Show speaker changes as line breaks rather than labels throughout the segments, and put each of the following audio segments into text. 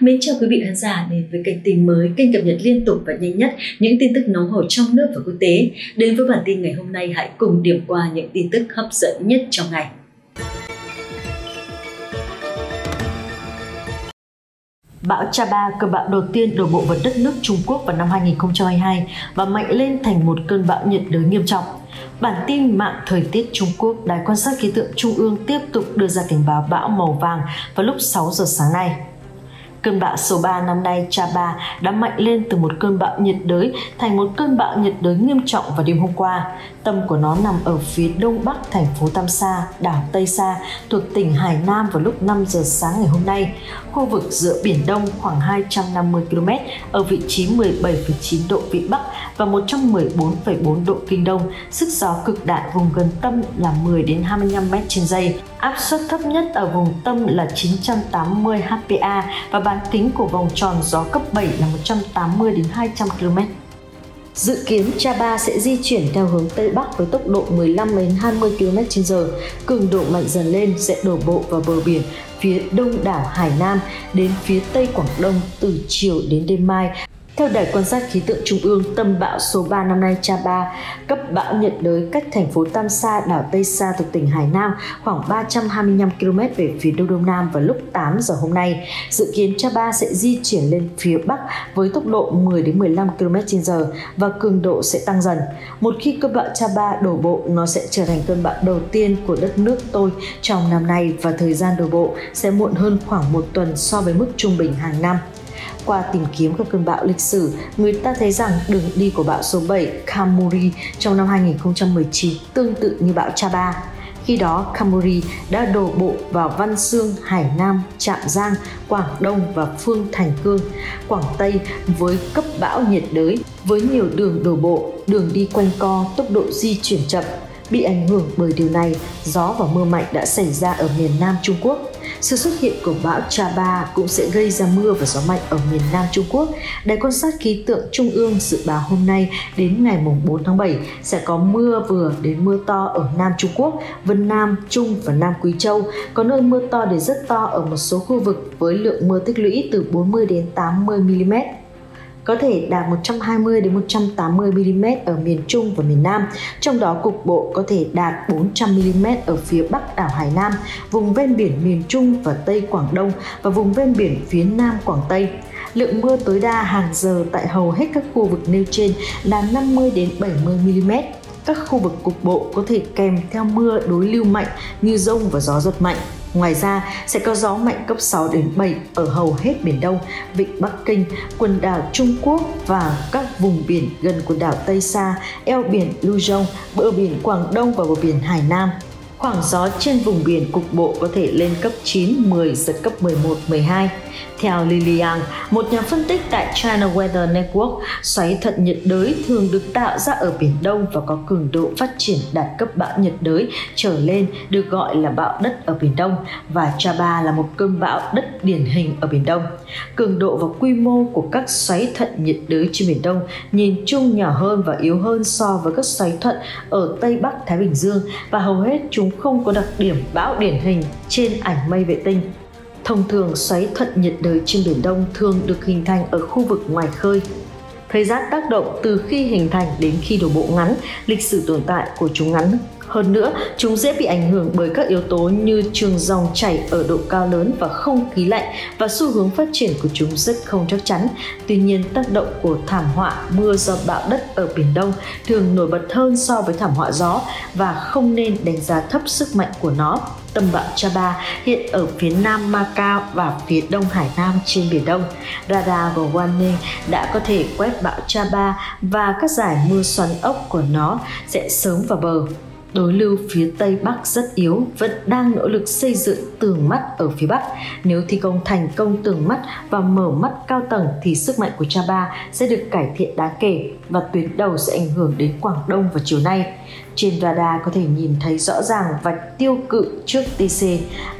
Mến chào quý vị khán giả đến với kênh tin mới, kênh cập nhật liên tục và nhanh nhất những tin tức nóng hổi trong nước và quốc tế. Đến với bản tin ngày hôm nay, hãy cùng điểm qua những tin tức hấp dẫn nhất trong ngày. Bão Chaba, cơn bão đầu tiên đổ bộ vào đất nước Trung Quốc vào năm 2022 và mạnh lên thành một cơn bão nhiệt đới nghiêm trọng. Bản tin mạng thời tiết Trung Quốc, Đài quan sát khí tượng Trung ương tiếp tục đưa ra cảnh báo bão màu vàng vào lúc 6 giờ sáng nay. Cơn bão số 3 năm nay, Chaba đã mạnh lên từ một cơn bão nhiệt đới thành một cơn bão nhiệt đới nghiêm trọng vào đêm hôm qua. Tâm của nó nằm ở phía đông bắc thành phố Tam Sa, đảo Tây Sa, thuộc tỉnh Hải Nam vào lúc 5 giờ sáng ngày hôm nay. Khu vực giữa Biển Đông khoảng 250 km ở vị trí 17,9 độ Vĩ Bắc và 114,4 độ Kinh Đông. Sức gió cực đại vùng gần tâm là 10 đến 25 m trên giây. Áp suất thấp nhất ở vùng tâm là 980 HPA và bán kính của vòng tròn gió cấp 7 là 180 đến 200 km. Dự kiến Chaba sẽ di chuyển theo hướng Tây Bắc với tốc độ 15 đến 20 km/h, cường độ mạnh dần lên sẽ đổ bộ vào bờ biển phía đông đảo Hải Nam đến phía Tây Quảng Đông từ chiều đến đêm mai theo Đài quan sát khí tượng Trung ương, tâm bão số 3 năm nay Chaba, cấp bão nhiệt đới cách thành phố Tam Sa, đảo Tây Sa thuộc tỉnh Hải Nam khoảng 325 km về phía đông đông nam vào lúc 8 giờ hôm nay. Dự kiến Chaba sẽ di chuyển lên phía bắc với tốc độ 10 đến 15 km/h và cường độ sẽ tăng dần. Một khi cơn bão Chaba đổ bộ, nó sẽ trở thành cơn bão đầu tiên của đất nước tôi trong năm nay và thời gian đổ bộ sẽ muộn hơn khoảng một tuần so với mức trung bình hàng năm. Qua tìm kiếm các cơn bão lịch sử, người ta thấy rằng đường đi của bão số 7 Kamuri trong năm 2019 tương tự như bão Chaba. Khi đó, Kamuri đã đổ bộ vào Văn Xương, Hải Nam, Trạm Giang, Quảng Đông và Phương Thành Cương, Quảng Tây với cấp bão nhiệt đới với nhiều đường đổ bộ, đường đi quanh co, tốc độ di chuyển chậm. Bị ảnh hưởng bởi điều này, gió và mưa mạnh đã xảy ra ở miền Nam Trung Quốc sự xuất hiện của bão Chaba cũng sẽ gây ra mưa và gió mạnh ở miền Nam Trung Quốc. Đài quan sát khí tượng Trung ương dự báo hôm nay đến ngày 4 tháng 7 sẽ có mưa vừa đến mưa to ở Nam Trung Quốc, Vân Nam, Trung và Nam Quý Châu. Có nơi mưa to đến rất to ở một số khu vực với lượng mưa tích lũy từ 40 đến 80 mm có thể đạt 120 đến 180 mm ở miền Trung và miền Nam, trong đó cục bộ có thể đạt 400 mm ở phía Bắc đảo Hải Nam, vùng ven biển miền Trung và Tây Quảng Đông và vùng ven biển phía Nam Quảng Tây. Lượng mưa tối đa hàng giờ tại hầu hết các khu vực nêu trên là 50 đến 70 mm các khu vực cục bộ có thể kèm theo mưa đối lưu mạnh như rông và gió giật mạnh. Ngoài ra, sẽ có gió mạnh cấp 6 đến 7 ở hầu hết Biển Đông, Vịnh Bắc Kinh, quần đảo Trung Quốc và các vùng biển gần quần đảo Tây Sa, eo biển Luzon, bờ biển Quảng Đông và bờ biển Hải Nam. Khoảng gió trên vùng biển cục bộ có thể lên cấp 9, 10, giật cấp 11, 12. Theo Lilian, một nhà phân tích tại China Weather Network, xoáy thuận nhiệt đới thường được tạo ra ở Biển Đông và có cường độ phát triển đạt cấp bão nhiệt đới trở lên được gọi là bão đất ở Biển Đông và Chaba là một cơn bão đất điển hình ở Biển Đông. Cường độ và quy mô của các xoáy thuận nhiệt đới trên Biển Đông nhìn chung nhỏ hơn và yếu hơn so với các xoáy thuận ở Tây Bắc Thái Bình Dương và hầu hết chúng không có đặc điểm bão điển hình trên ảnh mây vệ tinh. Thông thường xoáy thuận nhiệt đới trên Biển Đông thường được hình thành ở khu vực ngoài khơi. Thời gian tác động từ khi hình thành đến khi đổ bộ ngắn, lịch sử tồn tại của chúng ngắn hơn nữa, chúng dễ bị ảnh hưởng bởi các yếu tố như trường dòng chảy ở độ cao lớn và không khí lạnh và xu hướng phát triển của chúng rất không chắc chắn. Tuy nhiên, tác động của thảm họa mưa do bão đất ở Biển Đông thường nổi bật hơn so với thảm họa gió và không nên đánh giá thấp sức mạnh của nó. Tâm bão Chaba hiện ở phía nam Macau và phía đông Hải Nam trên Biển Đông. Radar và warning đã có thể quét bão Chaba và các giải mưa xoắn ốc của nó sẽ sớm vào bờ đối lưu phía Tây Bắc rất yếu, vẫn đang nỗ lực xây dựng tường mắt ở phía Bắc. Nếu thi công thành công tường mắt và mở mắt cao tầng thì sức mạnh của Chaba sẽ được cải thiện đáng kể và tuyến đầu sẽ ảnh hưởng đến Quảng Đông vào chiều nay. Trên radar có thể nhìn thấy rõ ràng vạch tiêu cự trước TC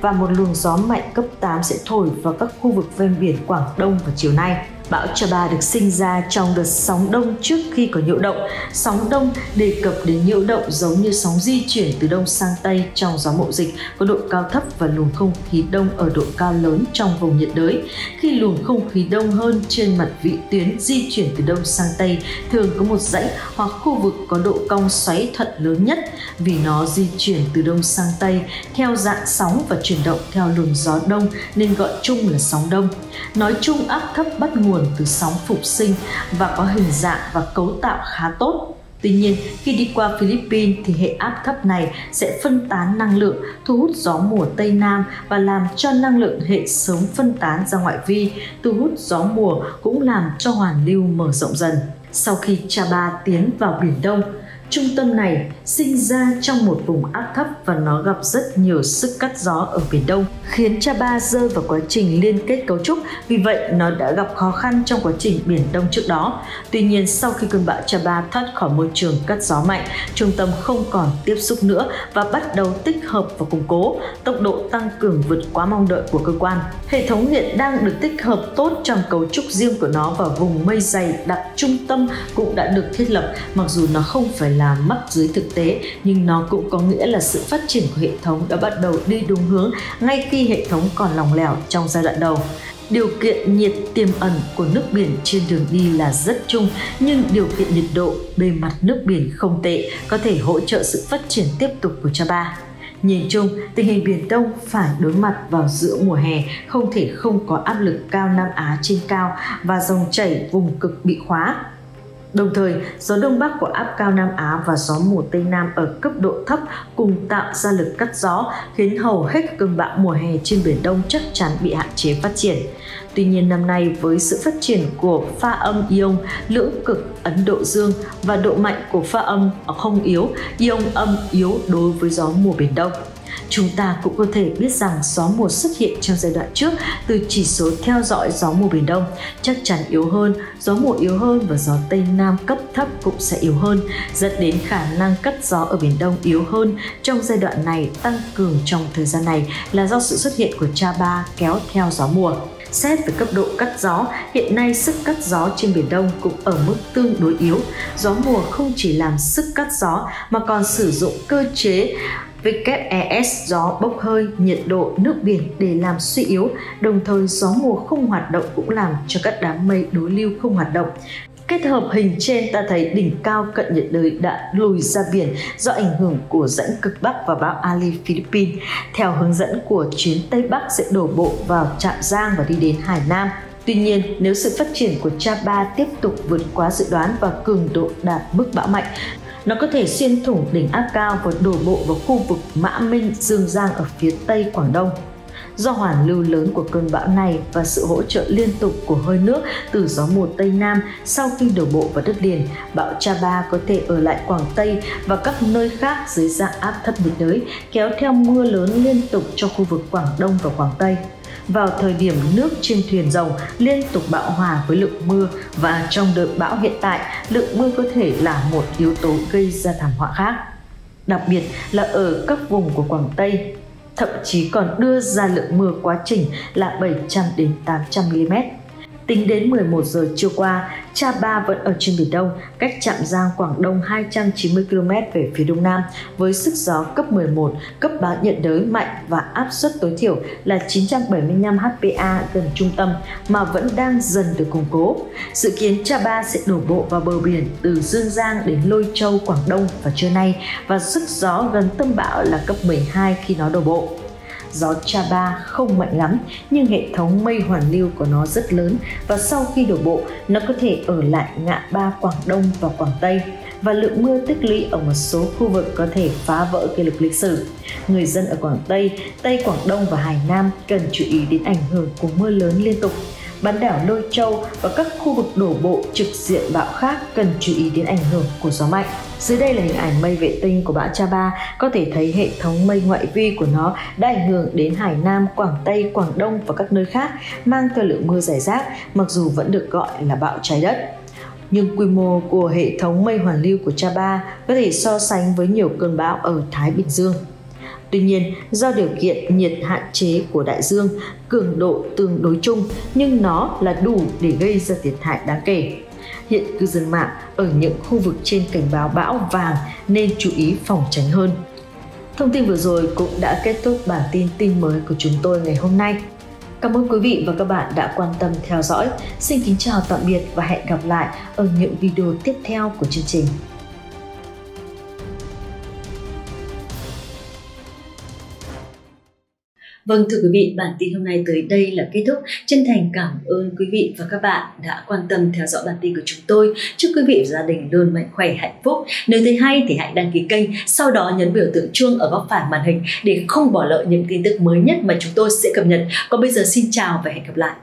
và một luồng gió mạnh cấp 8 sẽ thổi vào các khu vực ven biển Quảng Đông vào chiều nay. Bão Chaba được sinh ra trong đợt sóng đông trước khi có nhiễu động. Sóng đông đề cập đến nhiễu động giống như sóng di chuyển từ đông sang tây trong gió mậu dịch, có độ cao thấp và luồng không khí đông ở độ cao lớn trong vùng nhiệt đới. Khi luồng không khí đông hơn trên mặt vị tuyến di chuyển từ đông sang tây, thường có một dãy hoặc khu vực có độ cong xoáy thuận lớn nhất vì nó di chuyển từ đông sang tây theo dạng sóng và chuyển động theo luồng gió đông nên gọi chung là sóng đông. Nói chung áp thấp bắt nguồn từ sóng phục sinh và có hình dạng và cấu tạo khá tốt. Tuy nhiên, khi đi qua Philippines thì hệ áp thấp này sẽ phân tán năng lượng, thu hút gió mùa Tây Nam và làm cho năng lượng hệ sớm phân tán ra ngoại vi, thu hút gió mùa cũng làm cho hoàn lưu mở rộng dần. Sau khi Chaba tiến vào Biển Đông, Trung tâm này sinh ra trong một vùng áp thấp và nó gặp rất nhiều sức cắt gió ở Biển Đông, khiến Chaba rơi vào quá trình liên kết cấu trúc, vì vậy nó đã gặp khó khăn trong quá trình Biển Đông trước đó. Tuy nhiên, sau khi cơn bão Chaba thoát khỏi môi trường cắt gió mạnh, trung tâm không còn tiếp xúc nữa và bắt đầu tích hợp và củng cố, tốc độ tăng cường vượt quá mong đợi của cơ quan. Hệ thống hiện đang được tích hợp tốt trong cấu trúc riêng của nó và vùng mây dày đặt trung tâm cũng đã được thiết lập, mặc dù nó không phải là mắt dưới thực tế nhưng nó cũng có nghĩa là sự phát triển của hệ thống đã bắt đầu đi đúng hướng ngay khi hệ thống còn lòng lẻo trong giai đoạn đầu điều kiện nhiệt tiềm ẩn của nước biển trên đường đi là rất chung nhưng điều kiện nhiệt độ bề mặt nước biển không tệ có thể hỗ trợ sự phát triển tiếp tục của Chaba. Nhìn chung, tình hình Biển Đông phải đối mặt vào giữa mùa hè không thể không có áp lực cao Nam Á trên cao và dòng chảy vùng cực bị khóa Đồng thời, gió đông bắc của áp cao Nam Á và gió mùa Tây Nam ở cấp độ thấp cùng tạo ra lực cắt gió khiến hầu hết cơn bão mùa hè trên Biển Đông chắc chắn bị hạn chế phát triển. Tuy nhiên năm nay với sự phát triển của pha âm ion lưỡng cực Ấn Độ Dương và độ mạnh của pha âm không yếu, ion âm yếu đối với gió mùa Biển Đông. Chúng ta cũng có thể biết rằng gió mùa xuất hiện trong giai đoạn trước từ chỉ số theo dõi gió mùa Biển Đông chắc chắn yếu hơn, gió mùa yếu hơn và gió Tây Nam cấp thấp cũng sẽ yếu hơn, dẫn đến khả năng cắt gió ở Biển Đông yếu hơn trong giai đoạn này tăng cường trong thời gian này là do sự xuất hiện của Cha Ba kéo theo gió mùa. Xét về cấp độ cắt gió, hiện nay sức cắt gió trên Biển Đông cũng ở mức tương đối yếu. Gió mùa không chỉ làm sức cắt gió mà còn sử dụng cơ chế WES gió bốc hơi nhiệt độ nước biển để làm suy yếu, đồng thời gió mùa không hoạt động cũng làm cho các đám mây đối lưu không hoạt động. Kết hợp hình trên ta thấy đỉnh cao cận nhiệt đới đã lùi ra biển do ảnh hưởng của rãnh cực Bắc và bão Ali Philippines. Theo hướng dẫn của chuyến Tây Bắc sẽ đổ bộ vào Trạm Giang và đi đến Hải Nam. Tuy nhiên, nếu sự phát triển của Cha Ba tiếp tục vượt quá dự đoán và cường độ đạt mức bão mạnh, nó có thể xuyên thủng đỉnh áp cao và đổ bộ vào khu vực Mã Minh, Dương Giang ở phía tây Quảng Đông. Do hoàn lưu lớn của cơn bão này và sự hỗ trợ liên tục của hơi nước từ gió mùa Tây Nam sau khi đổ bộ vào đất liền, bão Chaba có thể ở lại Quảng Tây và các nơi khác dưới dạng áp thấp nhiệt đới, kéo theo mưa lớn liên tục cho khu vực Quảng Đông và Quảng Tây vào thời điểm nước trên thuyền rồng liên tục bão hòa với lượng mưa và trong đợt bão hiện tại, lượng mưa có thể là một yếu tố gây ra thảm họa khác. Đặc biệt là ở các vùng của Quảng Tây, thậm chí còn đưa ra lượng mưa quá trình là 700 đến 800 mm. Tính đến 11 giờ chiều qua, Cha Ba vẫn ở trên Biển Đông, cách Trạm Giang Quảng Đông 290 km về phía đông nam, với sức gió cấp 11, cấp báo nhiệt đới mạnh và áp suất tối thiểu là 975 HPA gần trung tâm mà vẫn đang dần được củng cố. Dự kiến Cha Ba sẽ đổ bộ vào bờ biển từ Dương Giang đến Lôi Châu, Quảng Đông vào trưa nay và sức gió gần tâm bão là cấp 12 khi nó đổ bộ. Gió Chaba không mạnh lắm nhưng hệ thống mây hoàn lưu của nó rất lớn và sau khi đổ bộ nó có thể ở lại ngã ba Quảng Đông và Quảng Tây và lượng mưa tích lũy ở một số khu vực có thể phá vỡ kỷ lục lịch sử. Người dân ở Quảng Tây, Tây Quảng Đông và Hải Nam cần chú ý đến ảnh hưởng của mưa lớn liên tục bán đảo Lôi Châu và các khu vực đổ bộ trực diện bão khác cần chú ý đến ảnh hưởng của gió mạnh. Dưới đây là hình ảnh mây vệ tinh của bão Chaba, có thể thấy hệ thống mây ngoại vi của nó đã ảnh hưởng đến Hải Nam, Quảng Tây, Quảng Đông và các nơi khác, mang theo lượng mưa rải rác, mặc dù vẫn được gọi là bão trái đất nhưng quy mô của hệ thống mây hoàn lưu của Chaba có thể so sánh với nhiều cơn bão ở Thái Bình Dương. Tuy nhiên, do điều kiện nhiệt hạn chế của đại dương, cường độ tương đối chung nhưng nó là đủ để gây ra thiệt hại đáng kể. Hiện cư dân mạng ở những khu vực trên cảnh báo bão vàng nên chú ý phòng tránh hơn. Thông tin vừa rồi cũng đã kết thúc bản tin tin mới của chúng tôi ngày hôm nay. Cảm ơn quý vị và các bạn đã quan tâm theo dõi. Xin kính chào tạm biệt và hẹn gặp lại ở những video tiếp theo của chương trình. Vâng thưa quý vị, bản tin hôm nay tới đây là kết thúc. Chân thành cảm ơn quý vị và các bạn đã quan tâm theo dõi bản tin của chúng tôi. Chúc quý vị và gia đình luôn mạnh khỏe, hạnh phúc. Nếu thấy hay thì hãy đăng ký kênh, sau đó nhấn biểu tượng chuông ở góc phải màn hình để không bỏ lỡ những tin tức mới nhất mà chúng tôi sẽ cập nhật. Còn bây giờ xin chào và hẹn gặp lại.